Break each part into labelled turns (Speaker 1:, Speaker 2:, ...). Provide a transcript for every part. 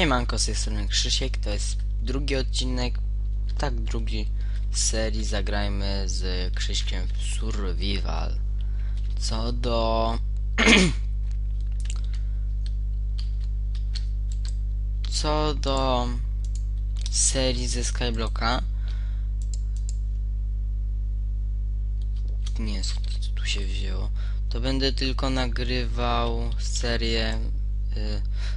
Speaker 1: Siemanko, z tej strony Krzysiek, to jest drugi odcinek, tak drugi serii Zagrajmy z Krzyśkiem w Survival. Co do... Co do serii ze Skyblocka Nie, tu się wzięło? To będę tylko nagrywał serię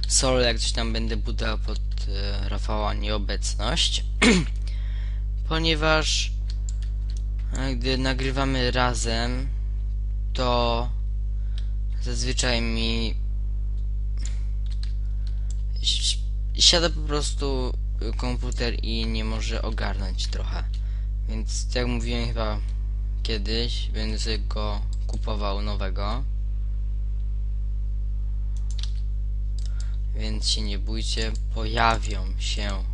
Speaker 1: solo, jak coś tam będę budował pod y, Rafała nieobecność. Ponieważ gdy nagrywamy razem, to zazwyczaj mi si- siada po prostu komputer i nie może ogarnąć trochę. Więc jak mówiłem chyba kiedyś, będę sobie go kupował nowego. Więc się nie bójcie, pojawią się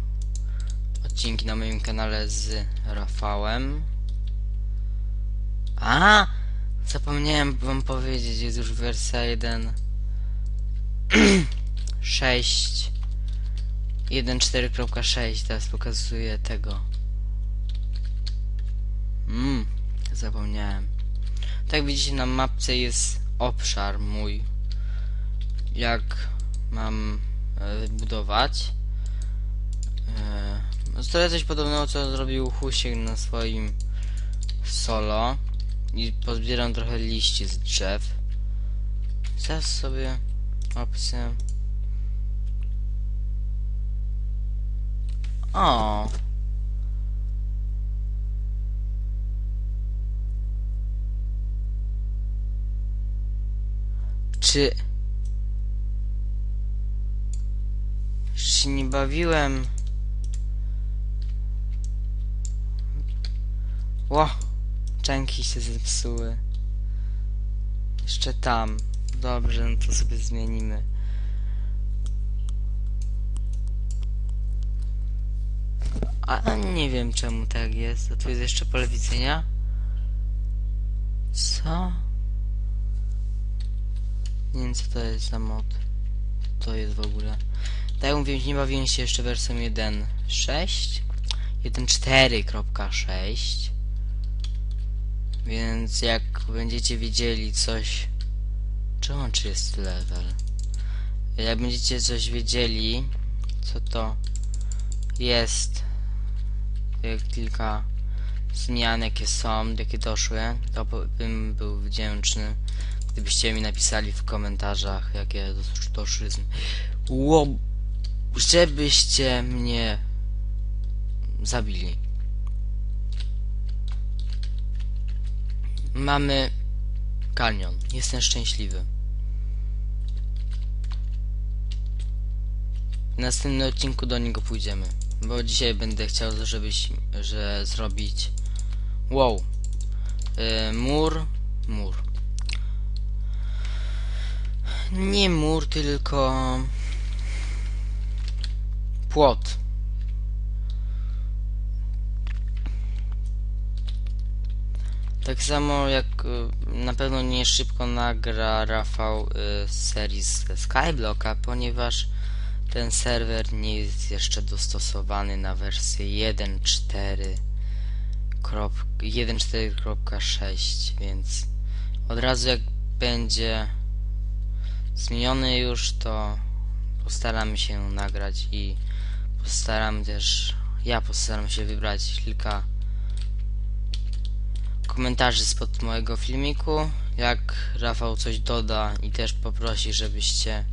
Speaker 1: odcinki na moim kanale z Rafałem. A! Zapomniałem wam powiedzieć, jest już wersja 1 6 1.4.6 teraz pokazuję tego. Mmm, zapomniałem. Tak widzicie na mapce jest obszar mój. Jak mam e, budować. E, no to coś podobnego co zrobił Husiek na swoim solo. I pozbieram trochę liści z drzew. Teraz sobie opcję. O. Czy... się nie bawiłem? Ło! Czanki się zepsuły. Jeszcze tam. Dobrze, no to sobie zmienimy. A nie wiem czemu tak jest. A tu jest jeszcze pole widzenia? Co? Nie wiem co to jest za mod. To jest w ogóle. Tak jak mówiłem, nie bawiłem się jeszcze wersją 1.6 1.4.6 Więc jak będziecie wiedzieli coś Czy on czy jest level? Jak będziecie coś wiedzieli Co to jest jak kilka zmian jakie są, jakie doszły To by- bym był wdzięczny Gdybyście mi napisali w komentarzach, jakie dos- doszły z... Żebyście mnie zabili. Mamy kanion. Jestem szczęśliwy. W następnym odcinku do niego pójdziemy. Bo dzisiaj będę chciał, żebyś, że zrobić... Wow. Y, mur. Mur. Nie mur, tylko płot. Tak samo jak y, na pewno nie szybko nagra Rafał y, z serii ze Skyblocka, ponieważ ten serwer nie jest jeszcze dostosowany na wersję 1.4 krop- 1.4.6, więc od razu jak będzie zmieniony już, to postaramy się nagrać i postaram też, ja postaram się wybrać kilka komentarzy spod mojego filmiku. Jak Rafał coś doda i też poprosi, żebyście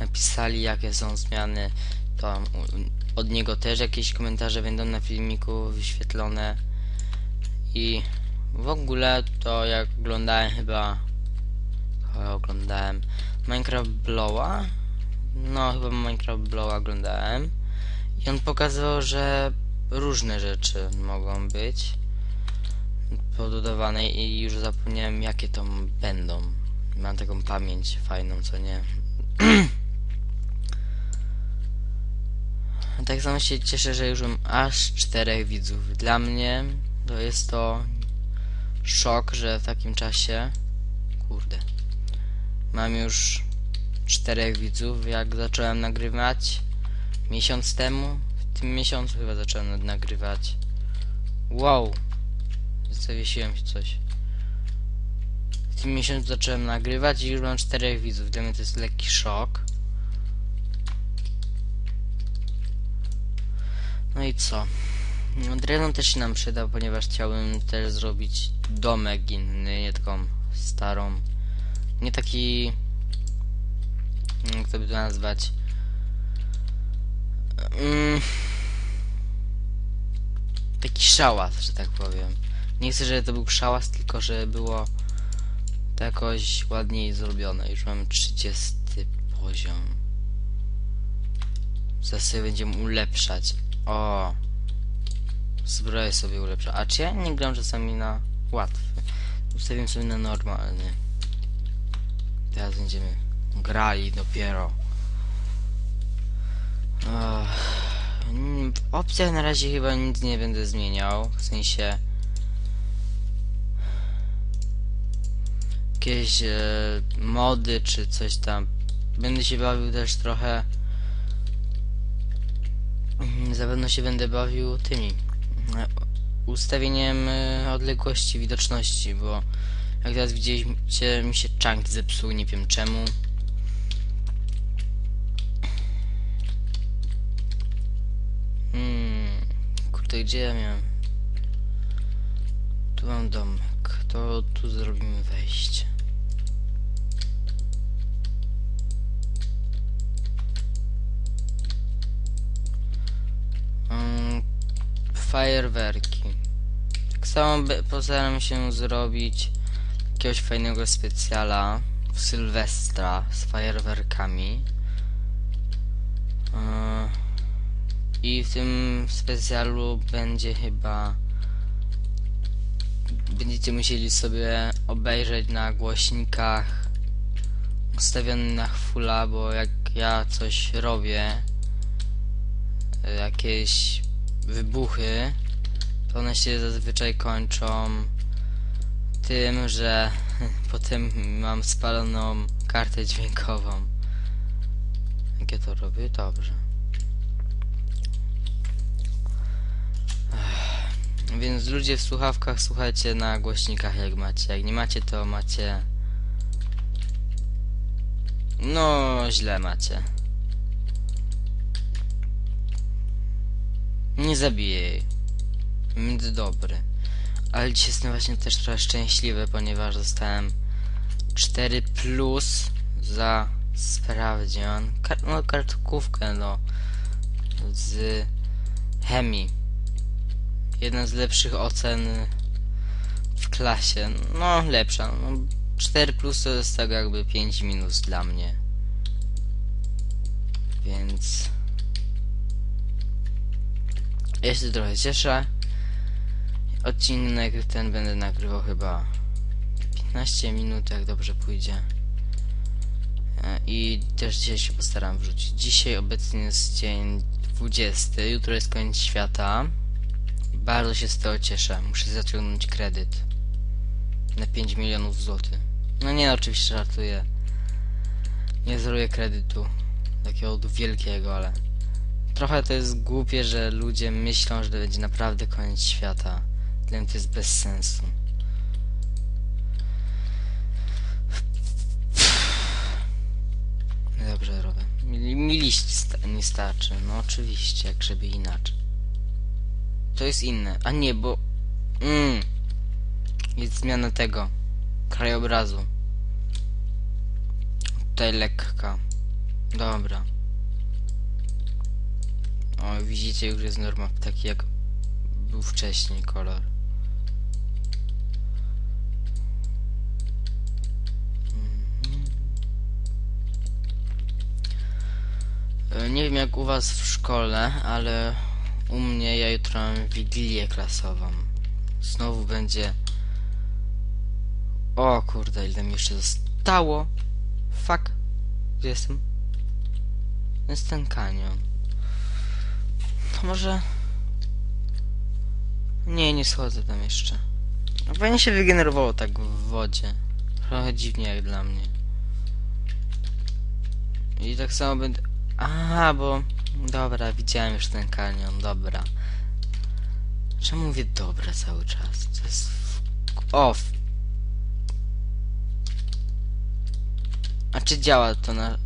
Speaker 1: napisali jakie są zmiany, to od niego też jakieś komentarze będą na filmiku wyświetlone. I w ogóle to jak oglądałem chyba chyba oglądałem Minecraft Blowa no chyba Minecraft Blowa oglądałem i on pokazywał, że różne rzeczy mogą być pododawane i już zapomniałem jakie to będą. Mam taką pamięć fajną, co nie? Tak samo się cieszę, że już mam aż czterech widzów. Dla mnie to jest to szok, że w takim czasie kurde mam już czterech widzów. Jak zacząłem nagrywać miesiąc temu. W tym miesiącu chyba zacząłem nagrywać. Wow! Zawiesiłem się coś. W tym miesiącu zacząłem nagrywać i już mam czterech widzów. Dla mnie to jest lekki szok. No i co? No, drewno też się nam przyda, ponieważ chciałbym też zrobić domek inny, nie taką starą. Nie taki... Jak to by to nazwać? Mm, taki szałas, że tak powiem. Nie chcę, żeby to był szałas, tylko żeby było to jakoś ładniej zrobione. Już mam 30 poziom. Zaraz sobie będziemy ulepszać. O! Zbroję sobie ulepszę. A czy ja nie gram czasami na łatwy? Ustawiam sobie na normalny. Teraz będziemy grali dopiero. W opcjach na razie chyba nic nie będę zmieniał. W sensie... Jakieś e, mody czy coś tam. Będę się bawił też trochę... Mm, Zapewne się będę bawił tymi e, ustawieniem e, odległości widoczności, bo jak teraz widzieliście, mi się chunk zepsuł, nie wiem czemu. Gdzie ja miałem? Tu mam domek, to tu zrobimy wejście. Mm, fajerwerki. Tak samo postaram się zrobić jakiegoś fajnego specjala w Sylwestra z fajerwerkami. Eee, I w tym specjalu będzie chyba będziecie musieli sobie obejrzeć na głośnikach ustawionych na fulla, bo jak ja coś robię jakieś wybuchy to one się zazwyczaj kończą tym, że potem mam spaloną kartę dźwiękową. Jak ja to robię? Dobrze. Więc ludzie w słuchawkach słuchajcie na głośnikach jak macie. Jak nie macie, to macie... No, źle macie. Nie zabiję jej. Będę dobry. Ale dzisiaj jestem właśnie też trochę szczęśliwy, ponieważ dostałem 4 plus za sprawdzian. Kar no, kartkówkę, no. Z chemii. Jedna z lepszych ocen w klasie. No, lepsza. No, 4 plus to jest tak jakby 5 minus dla mnie. Więc... Ja się trochę cieszę. Odcinek ten będę nagrywał chyba 15 minut, jak dobrze pójdzie. E, I też dzisiaj się postaram wrzucić. Dzisiaj obecnie jest dzień 20, jutro jest koniec świata. Bardzo się z tego cieszę. Muszę zaciągnąć kredyt na 5 milionów złotych. No nie, oczywiście żartuję. Nie zrobię kredytu takiego wielkiego, ale trochę to jest głupie, że ludzie myślą, że to będzie naprawdę koniec świata. Dla mnie to jest bez sensu. Dobrze robię. Mi, mi liść sta nie starczy. No oczywiście, jak żeby inaczej. To jest inne. A nie, bo... Mm, jest zmiana tego. Krajobrazu. Tutaj lekka. Dobra. O, widzicie, już jest norma taki jak był wcześniej kolor. Mhm. E, Nie wiem jak u was w szkole, ale u mnie ja jutro mam wigilię klasową. Znowu będzie... O kurde, ile mi jeszcze zostało? Fuck. Gdzie jestem? Jest ten kanion. To może... Nie, nie schodzę tam jeszcze. No fajnie się wygenerowało tak w wodzie. Trochę dziwnie jak dla mnie. I tak samo będę... Aha, bo... Dobra, widziałem już ten kanion, dobra. Czemu mówię dobra cały czas? To jest... w- O! A czy działa to na...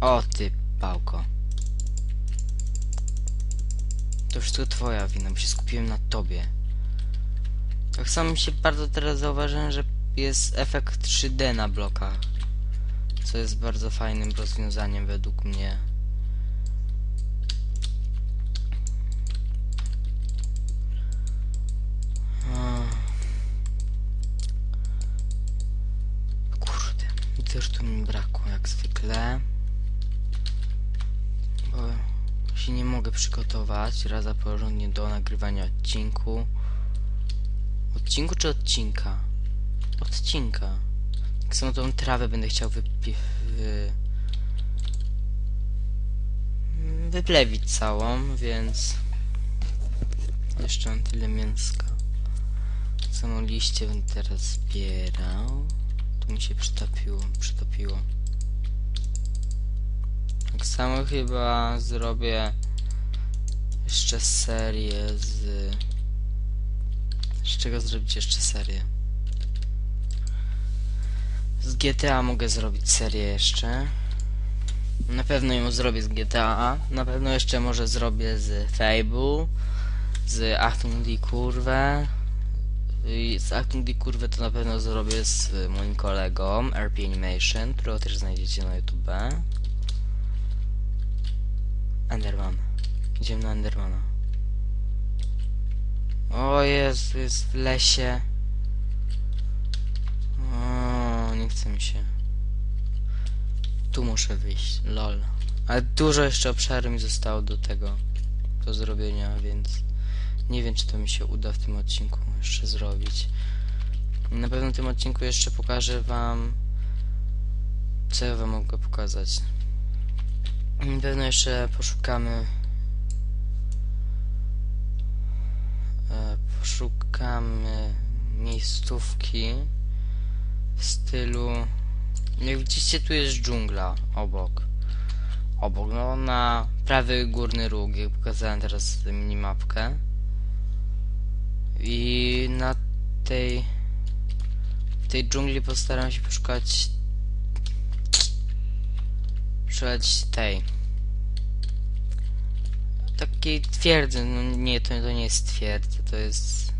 Speaker 1: O ty, pałko. To wszystko twoja wina, bo się skupiłem na tobie. Tak samo się bardzo teraz zauważyłem, że jest efekt 3D na blokach. Co jest bardzo fajnym rozwiązaniem według mnie. Kurde, że tu mi brakło jak zwykle. Bo się nie mogę przygotować raz za porządnie do nagrywania odcinku. Odcinku czy odcinka? Odcinka. Tą trawę będę chciał wypie... Wy... Wyplewić całą, więc... Jeszcze mam tyle mięska. Samo liście będę teraz zbierał. Tu mi się przytopiło, przytopiło. Tak samo chyba zrobię jeszcze serię z... Z czego zrobić jeszcze serię? Z GTA mogę zrobić serię jeszcze. Na pewno ją zrobię z GTA. Na pewno jeszcze może zrobię z Fable. Z Achtung die. I z Achtung die to na pewno zrobię z moim kolegą RP Animation, którego też znajdziecie na YouTube. Enderman. Idziemy na Endermana. O Jezu, jest w lesie. O, chce mi się. Tu muszę wyjść, lol. Ale dużo jeszcze obszaru mi zostało do tego, do zrobienia, więc nie wiem, czy to mi się uda w tym odcinku jeszcze zrobić. Na pewno w tym odcinku jeszcze pokażę wam, co ja wam mogę pokazać. Na pewno jeszcze poszukamy e, poszukamy miejscówki w stylu jak widzicie tu jest dżungla obok. Obok no na prawy górny róg jak pokazałem teraz minimapkę. I na tej w tej dżungli postaram się poszukać szukać tej. Takiej twierdzy, no nie, to, to nie jest twierdza, to jest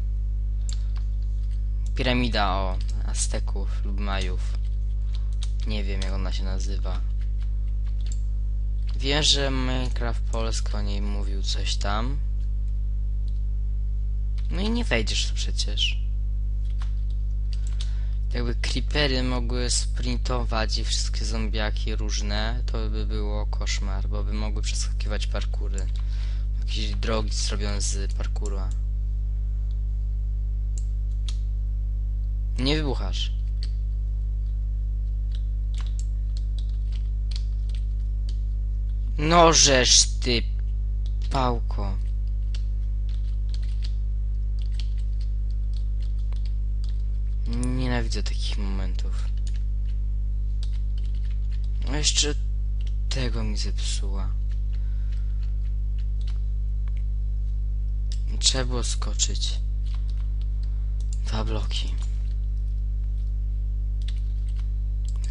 Speaker 1: piramida o Azteków lub Majów. Nie wiem jak ona się nazywa. Wiem, że Minecraft Polsko o niej mówił coś tam. No i nie wejdziesz tu przecież. Jakby creepery mogły sprintować i wszystkie zombiaki różne, to by było koszmar, bo by mogły przeskakiwać parkury. Jakieś drogi zrobione z parkura. Nie wybuchasz. Nożesz ty, pałko. Nienawidzę takich momentów. No jeszcze tego mi zepsuła. Trzeba było skoczyć. Dwa bloki.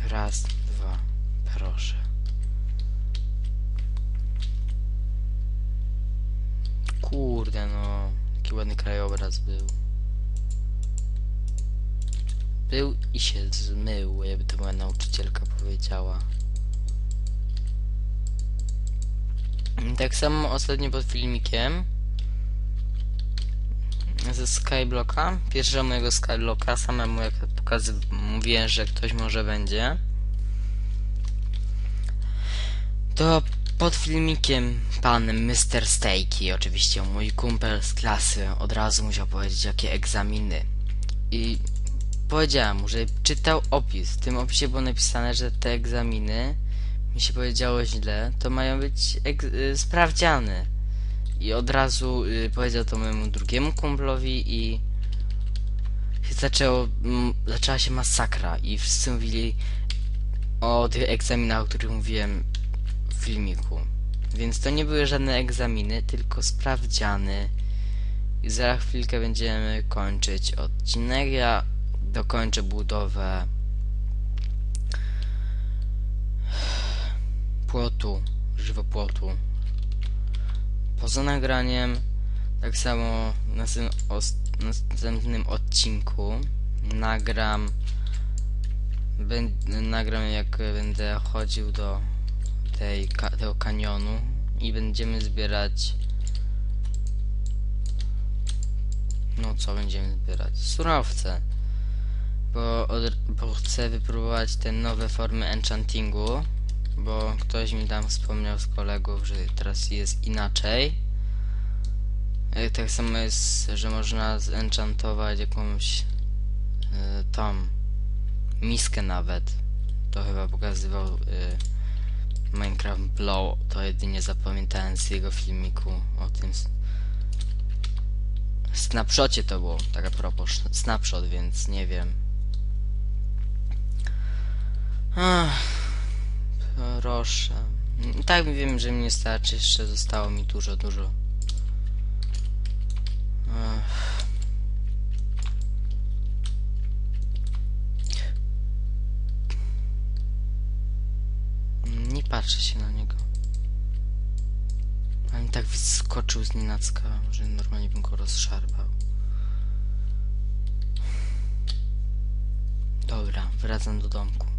Speaker 1: Raz, dwa. Proszę. Kurde no. Jaki ładny krajobraz był. Był i się zmył, jakby to moja nauczycielka powiedziała. Tak samo ostatnio pod filmikiem ze Skyblocka, pierwszego mojego Skyblocka, samemu jak pokazy mówiłem, że ktoś może będzie. To pod filmikiem pan Mr. Steaky, oczywiście mój kumpel z klasy, od razu musiał powiedzieć jakie egzaminy. I powiedziałem mu, że czytał opis. W tym opisie było napisane, że te egzaminy, mi się powiedziało źle, to mają być y, sprawdziane. I od razu y, powiedział to mojemu drugiemu kumplowi i zaczęło, m, zaczęła się masakra i wszyscy mówili o tych egzaminach, o których mówiłem w filmiku. Więc to nie były żadne egzaminy, tylko sprawdziany. I za chwilkę będziemy kończyć odcinek. Ja dokończę budowę płotu, żywopłotu. Poza nagraniem, tak samo w następnym, odcinku nagram Będę, nagram jak będę chodził do tej, ka tego kanionu i będziemy zbierać no co będziemy zbierać? Surowce bo, od, bo chcę wypróbować te nowe formy enchantingu bo ktoś mi tam wspomniał z kolegów, że teraz jest inaczej E, tak samo jest, że można zenchantować jakąś e, tą miskę nawet. To chyba pokazywał y, Minecraft Blow. To jedynie zapamiętałem z jego filmiku o tym. Snapshocie to było, tak a propos, snapshot, więc nie wiem. Ach, proszę. Tak wiem, że mi nie starczy, jeszcze zostało mi dużo, dużo. Ach. Nie patrzę się na niego. Mi tak wyskoczył z nienacka, że normalnie bym go rozszarpał. Dobra, wracam do domku.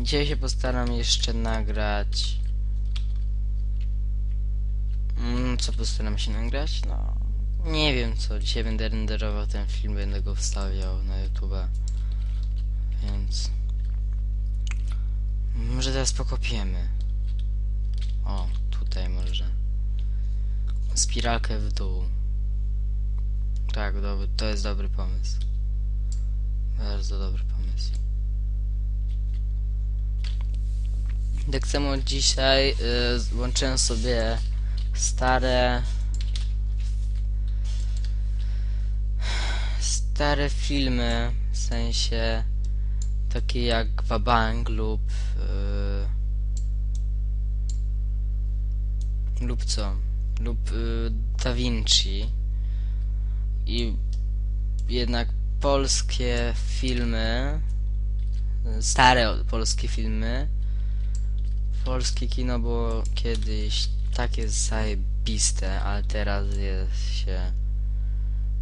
Speaker 1: Dzisiaj się postaram jeszcze nagrać. Mm, co postaram się nagrać? No. Nie wiem co. Dzisiaj będę renderował ten film, będę go wstawiał na YouTube. Więc. Może teraz pokopiemy. O, tutaj może. Spiralkę w dół. Tak, dobry, to jest dobry pomysł. Bardzo dobry pomysł. Tak samo dzisiaj y, włączyłem sobie stare stare filmy, w sensie takie jak Wabank lub yy, lub co? Lub yy, Da Vinci i jednak polskie filmy stare polskie filmy polskie kino było kiedyś takie zajebiste, ale teraz jest się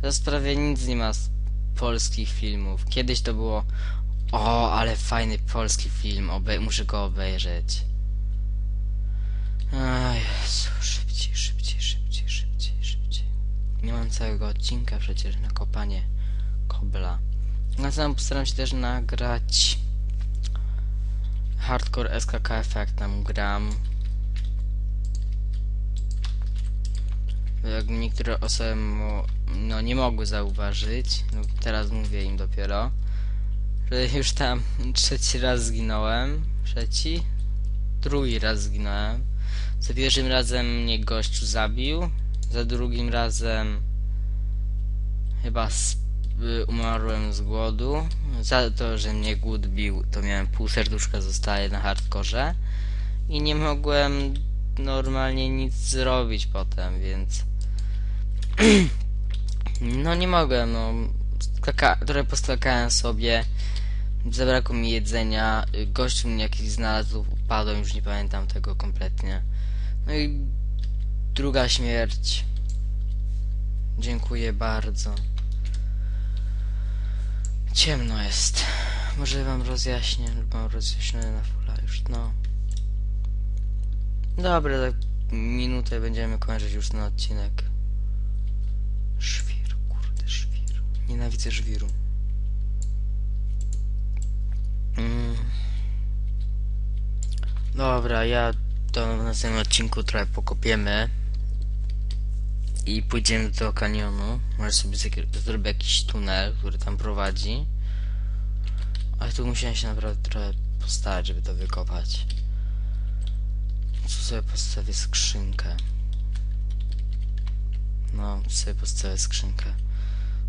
Speaker 1: teraz prawie nic nie ma z polskich filmów. Kiedyś to było o, ale fajny polski film, obe muszę go obejrzeć. A Jezu, szybciej, szybciej, szybciej, szybciej, szybciej. Nie mam całego odcinka przecież na kopanie kobla. Na sam postaram się też nagrać Hardcore SKK Effect tam gram. Jak niektóre osoby mo- no, nie mogły zauważyć, no, teraz mówię im dopiero, że już tam trzeci raz zginąłem. Trzeci? Drugi raz zginąłem. Za pierwszym razem mnie gościu zabił, za drugim razem chyba y, umarłem z głodu. Za to, że mnie głód bił, to miałem pół serduszka zostaje na hardkorze i nie mogłem normalnie nic zrobić potem, więc no nie mogłem, no skaka, trochę poskakałem sobie, zabrakło mi jedzenia, y, gościu mnie jakiś znalazł, upadłem, już nie pamiętam tego kompletnie. No i druga śmierć. Dziękuję bardzo. Ciemno jest. Może wam rozjaśnię, lub mam rozjaśnione na fulla już, no. Dobra, tak minutę będziemy kończyć już ten odcinek. Żwir, kurde, żwir. Nienawidzę żwiru. Mm. Dobra, ja to w następnym odcinku trochę pokopiemy. I pójdziemy do kanionu. Może sobie zrobię jakiś tunel, który tam prowadzi. Ale tu musiałem się naprawdę trochę postarać, żeby to wykopać. Tu sobie postawię skrzynkę. No, sobie postawię skrzynkę.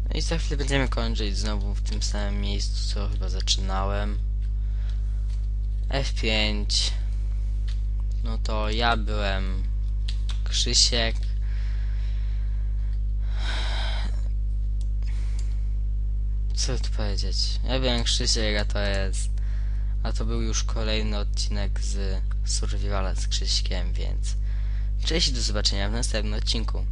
Speaker 1: No i za chwilę będziemy kończyć znowu w tym samym miejscu, co chyba zaczynałem. F5. No to ja byłem Krzysiek. Co tu powiedzieć? Ja byłem Krzysiek, to jest... A to był już kolejny odcinek z Survivala z Krzyśkiem, więc... Cześć i do zobaczenia w następnym odcinku.